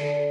you